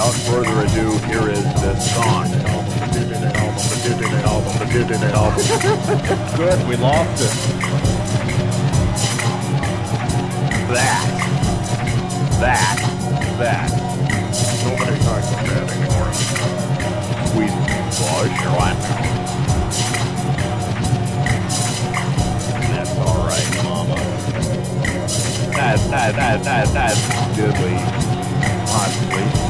without further ado, here is this song. Good, we lost it. That. That. That. Nobody talks about that anymore. We lost your life. That's alright, mama. That, that, that, that, that's diddly. Possibly.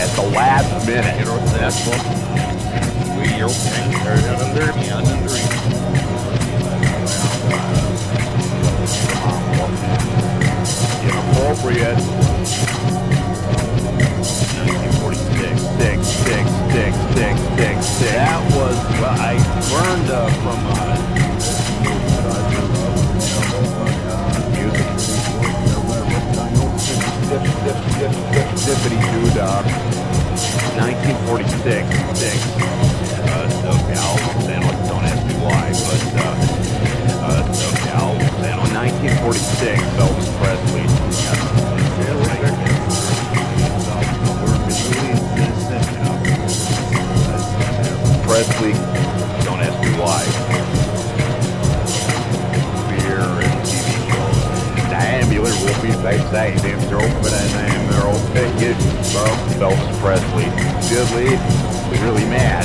At the last minute. You know what that's We, you're under me, I learned uh, from Dip, dip, dip, dip, dippity doo dah. 1946. Six. Uh, SoCal, San don't ask me why, but uh, uh, SoCal, San 1946. Elvis Presley. Backside. Them they're open and they're okay. Get bro. Elvis Presley. Diddly. Really mad.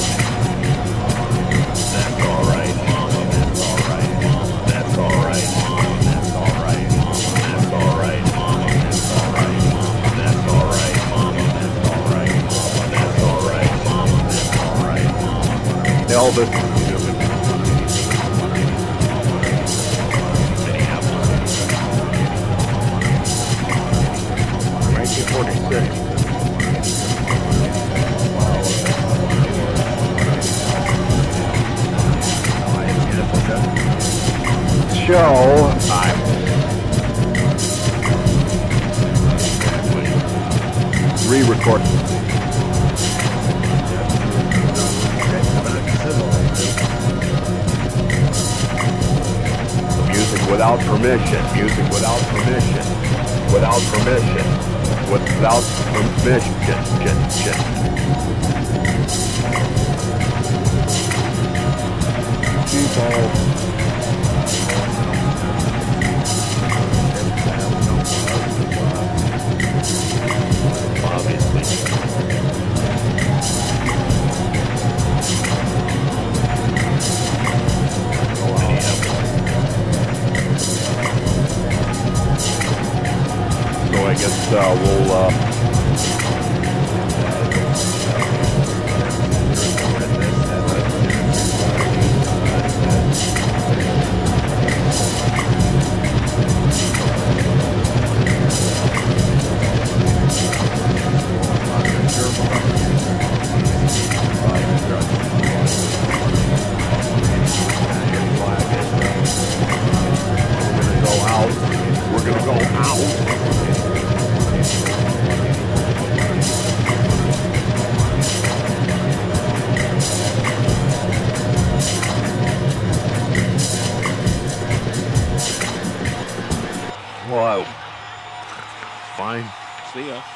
That's alright, mama. That's alright. That's alright. That's alright. That's alright. That's alright. Elvis. Forty-six. Show. Time. Re-record. Music without permission. Music without permission. Without permission. Without permission. Obviously. and uh, we'll. Uh, Fine. See ya.